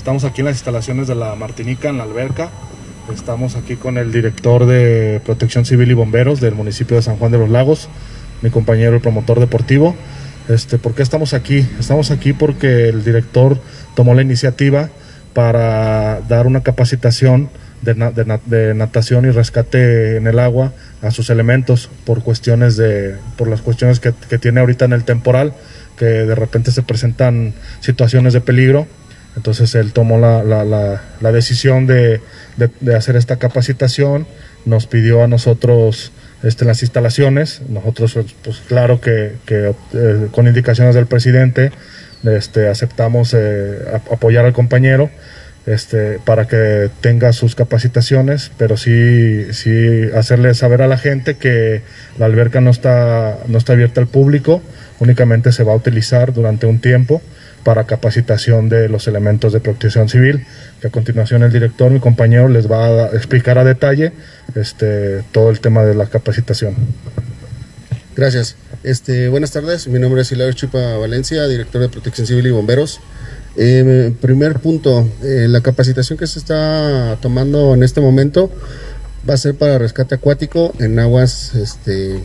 Estamos aquí en las instalaciones de la Martinica, en la alberca. Estamos aquí con el director de Protección Civil y Bomberos del municipio de San Juan de los Lagos, mi compañero el promotor deportivo. Este, ¿Por qué estamos aquí? Estamos aquí porque el director tomó la iniciativa para dar una capacitación de, natación y rescate en el agua a sus elementos por cuestiones de por las cuestiones que, tiene ahorita en el temporal que de repente se presentan situaciones de peligro entonces él tomó la, la, decisión de, hacer esta capacitación nos pidió a nosotros este, las instalaciones nosotros pues claro que, que eh, con indicaciones del presidente este, aceptamos eh, apoyar al compañero este, para que tenga sus capacitaciones, pero sí, sí hacerle saber a la gente que la alberca no está, no está abierta al público, únicamente se va a utilizar durante un tiempo para capacitación de los elementos de protección civil, que a continuación el director, mi compañero, les va a explicar a detalle este, todo el tema de la capacitación. Gracias. Este, buenas tardes, mi nombre es Hilario Chupa Valencia, director de Protección Civil y Bomberos. Eh, primer punto, eh, la capacitación que se está tomando en este momento va a ser para rescate acuático en aguas este,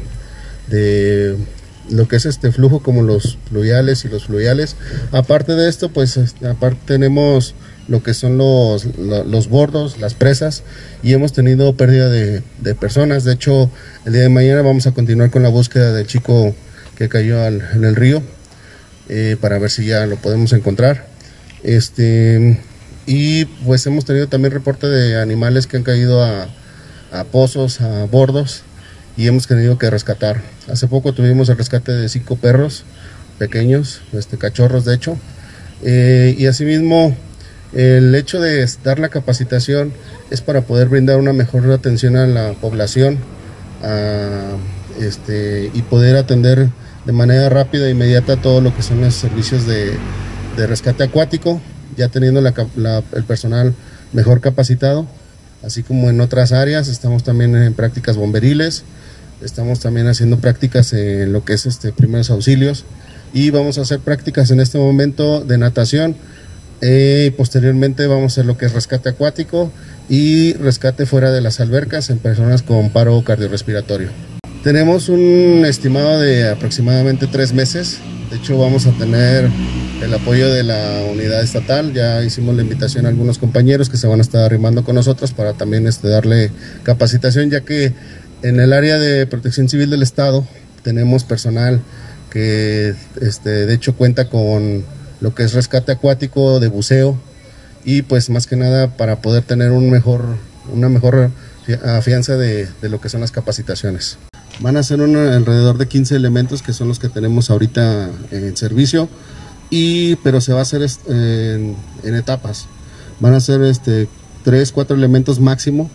de lo que es este flujo como los fluviales y los fluviales. Aparte de esto, pues este, aparte tenemos lo que son los, los bordos, las presas y hemos tenido pérdida de, personas. De hecho, el día de mañana vamos a continuar con la búsqueda del chico que cayó en el río eh, para ver si ya lo podemos encontrar. Este, y pues hemos tenido también reporte de animales que han caído a, pozos, a bordos y hemos tenido que rescatar. Hace poco tuvimos el rescate de cinco perros pequeños, este, cachorros de hecho, eh, y asimismo el hecho de dar la capacitación es para poder brindar una mejor atención a la población este, y poder atender de manera rápida e inmediata todo lo que son los servicios de, de rescate acuático, ya teniendo el personal mejor capacitado, así como en otras áreas, estamos también en prácticas bomberiles, estamos también haciendo prácticas en lo que es este primeros auxilios y vamos a hacer prácticas en este momento de natación eh, y posteriormente vamos a hacer lo que es rescate acuático y rescate fuera de las albercas en personas con paro cardiorrespiratorio. Tenemos un estimado de aproximadamente tres meses, de hecho vamos a tener el apoyo de la unidad estatal. Ya hicimos la invitación a algunos compañeros que se van a estar arrimando con nosotros para también este, darle capacitación, ya que en el área de protección civil del Estado tenemos personal que este, de hecho cuenta con lo que es rescate acuático, de buceo y pues más que nada para poder tener un mejor, una mejor afianza de, de lo que son las capacitaciones. Van a ser un, alrededor de 15 elementos que son los que tenemos ahorita en servicio y pero se va a hacer en, etapas. Van a ser este tres, cuatro elementos máximo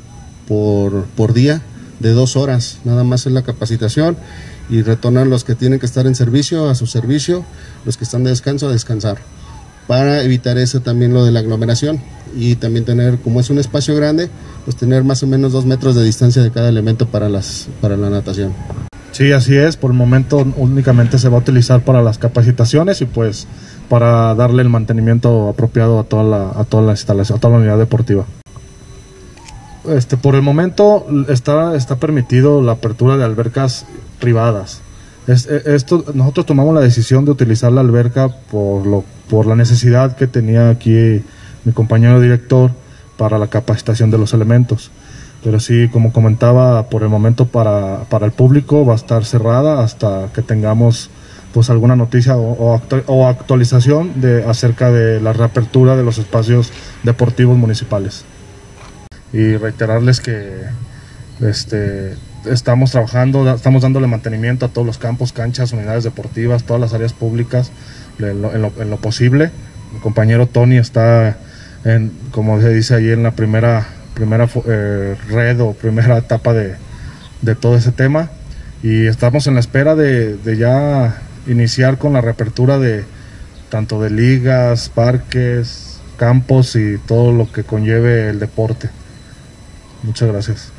por, por día de dos horas, nada más en la capacitación y retornan los que tienen que estar en servicio a su servicio, los que están de descanso a descansar, para evitar eso también lo de la aglomeración y también tener, como es un espacio grande, pues tener más o menos dos metros de distancia de cada elemento para, las, para la natación. Sí, así es. Por el momento únicamente se va a utilizar para las capacitaciones y pues para darle el mantenimiento apropiado a toda la, a instalación, a toda la unidad deportiva. Este, por el momento está, está permitido la apertura de albercas privadas. E, esto, nosotros tomamos la decisión de utilizar la alberca por, lo, por la necesidad que tenía aquí mi compañero director para la capacitación de los elementos. Pero sí, como comentaba, por el momento para, para el público va a estar cerrada hasta que tengamos pues alguna noticia o, o, actualización de, acerca de la reapertura de los espacios deportivos municipales. Y reiterarles que este, estamos trabajando, estamos dándole mantenimiento a todos los campos, canchas, unidades deportivas, todas las áreas públicas en lo, posible. Mi compañero Tony está, en, como se dice ahí, en la primera primera eh, red o primera etapa de, todo ese tema y estamos en la espera de, ya iniciar con la reapertura de tanto de ligas, parques, campos y todo lo que conlleve el deporte. Muchas gracias.